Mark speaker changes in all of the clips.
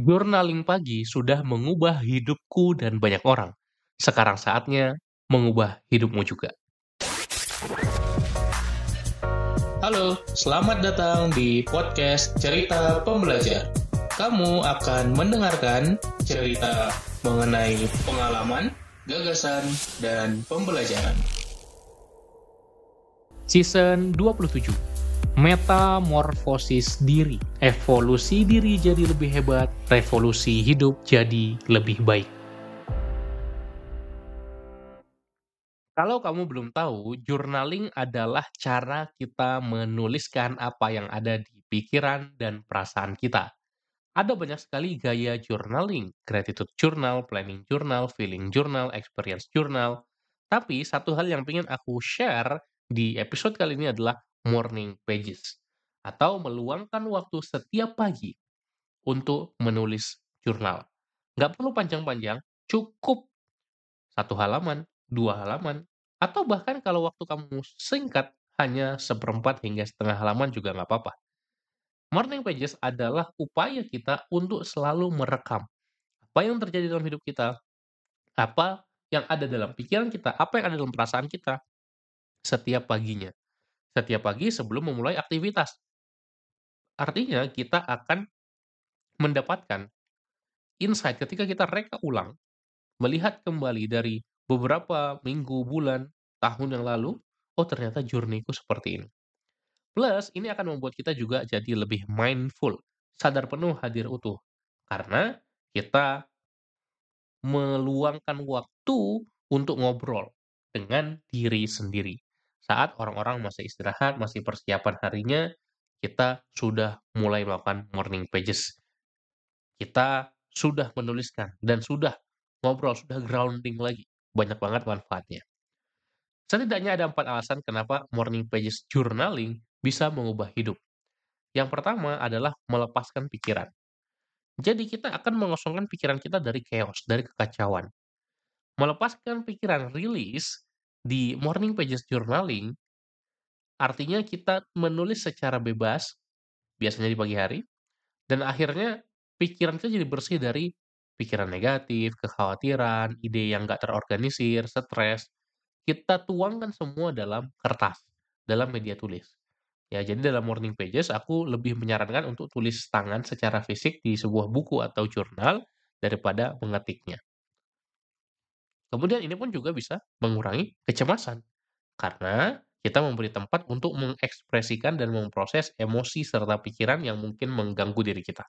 Speaker 1: Journaling pagi sudah mengubah hidupku dan banyak orang. Sekarang saatnya mengubah hidupmu juga.
Speaker 2: Halo, selamat datang di podcast Cerita Pembelajar. Kamu akan mendengarkan cerita mengenai pengalaman, gagasan, dan pembelajaran.
Speaker 1: Season 27 Metamorfosis diri Evolusi diri jadi lebih hebat Revolusi hidup jadi lebih baik Kalau kamu belum tahu, journaling adalah cara kita menuliskan apa yang ada di pikiran dan perasaan kita. Ada banyak sekali gaya journaling, gratitude journal, planning journal, feeling journal, experience journal. Tapi satu hal yang ingin aku share di episode kali ini adalah morning pages atau meluangkan waktu setiap pagi untuk menulis jurnal. Nggak perlu panjang-panjang, cukup satu halaman, dua halaman, atau bahkan kalau waktu kamu singkat hanya seperempat hingga setengah halaman juga nggak apa-apa. Morning pages adalah upaya kita untuk selalu merekam apa yang terjadi dalam hidup kita, apa yang ada dalam pikiran kita, apa yang ada dalam perasaan kita setiap paginya setiap pagi sebelum memulai aktivitas. Artinya kita akan mendapatkan insight ketika kita reka ulang, melihat kembali dari beberapa minggu, bulan, tahun yang lalu, oh ternyata journey-ku seperti ini. Plus, ini akan membuat kita juga jadi lebih mindful, sadar penuh hadir utuh. Karena kita meluangkan waktu untuk ngobrol dengan diri sendiri saat orang-orang masih istirahat, masih persiapan harinya, kita sudah mulai melakukan morning pages. Kita sudah menuliskan dan sudah ngobrol, sudah grounding lagi. Banyak banget manfaatnya. Setidaknya ada empat alasan kenapa morning pages journaling bisa mengubah hidup. Yang pertama adalah melepaskan pikiran. Jadi kita akan mengosongkan pikiran kita dari chaos, dari kekacauan. Melepaskan pikiran, rilis, di morning pages journaling, artinya kita menulis secara bebas, biasanya di pagi hari, dan akhirnya pikiran kita jadi bersih dari pikiran negatif, kekhawatiran, ide yang nggak terorganisir, stres. Kita tuangkan semua dalam kertas, dalam media tulis. Ya, jadi dalam morning pages aku lebih menyarankan untuk tulis tangan secara fisik di sebuah buku atau jurnal daripada mengetiknya. Kemudian ini pun juga bisa mengurangi kecemasan, karena kita memberi tempat untuk mengekspresikan dan memproses emosi serta pikiran yang mungkin mengganggu diri kita.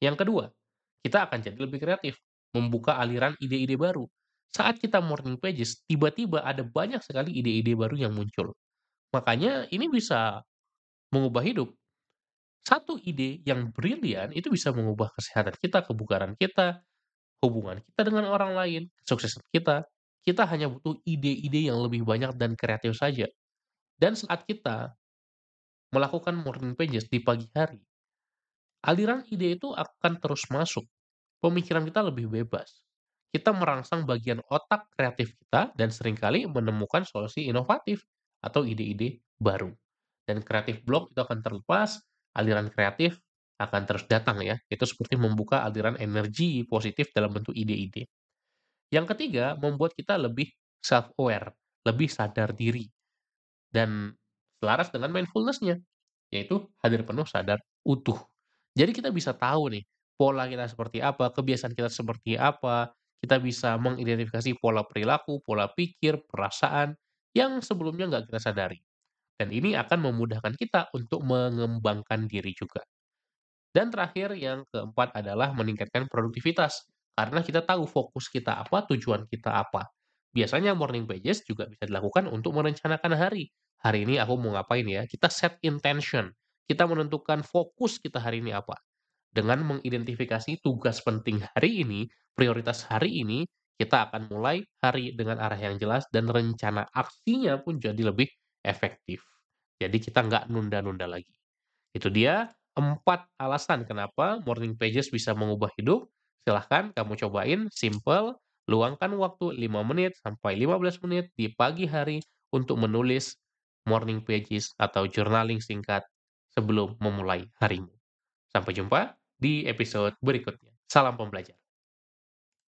Speaker 1: Yang kedua, kita akan jadi lebih kreatif, membuka aliran ide-ide baru. Saat kita morning pages, tiba-tiba ada banyak sekali ide-ide baru yang muncul. Makanya ini bisa mengubah hidup. Satu ide yang brilian itu bisa mengubah kesehatan kita, kebugaran kita, hubungan kita dengan orang lain, kesuksesan kita, kita hanya butuh ide-ide yang lebih banyak dan kreatif saja. Dan saat kita melakukan morning pages di pagi hari, aliran ide itu akan terus masuk. Pemikiran kita lebih bebas. Kita merangsang bagian otak kreatif kita dan sering kali menemukan solusi inovatif atau ide-ide baru. Dan kreatif block itu akan terlepas, aliran kreatif akan terus datang ya. Itu seperti membuka aliran energi positif dalam bentuk ide-ide. Yang ketiga, membuat kita lebih self-aware, lebih sadar diri. Dan selaras dengan mindfulness-nya, yaitu hadir penuh sadar utuh. Jadi kita bisa tahu nih, pola kita seperti apa, kebiasaan kita seperti apa, kita bisa mengidentifikasi pola perilaku, pola pikir, perasaan, yang sebelumnya nggak kita sadari. Dan ini akan memudahkan kita untuk mengembangkan diri juga. Dan terakhir yang keempat adalah meningkatkan produktivitas. Karena kita tahu fokus kita apa, tujuan kita apa. Biasanya morning pages juga bisa dilakukan untuk merencanakan hari. Hari ini aku mau ngapain ya? Kita set intention. Kita menentukan fokus kita hari ini apa. Dengan mengidentifikasi tugas penting hari ini, prioritas hari ini, kita akan mulai hari dengan arah yang jelas dan rencana aksinya pun jadi lebih efektif. Jadi kita nggak nunda-nunda lagi. Itu dia empat alasan kenapa morning pages bisa mengubah hidup. Silahkan kamu cobain, simple, luangkan waktu 5 menit sampai 15 menit di pagi hari untuk menulis morning pages atau journaling singkat sebelum memulai harimu. Sampai jumpa di episode berikutnya. Salam pembelajar.